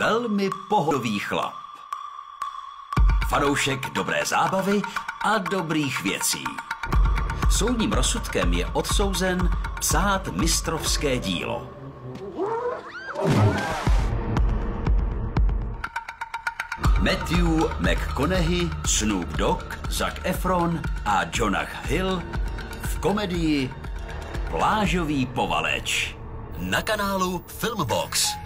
velmi pohodový chlap. Fanoušek dobré zábavy a dobrých věcí. Soudním rozsudkem je odsouzen psát mistrovské dílo. Matthew McConaughey, Snoop Dogg, Zac Efron a Jonah Hill v komedii Plážový povaleč na kanálu Filmbox.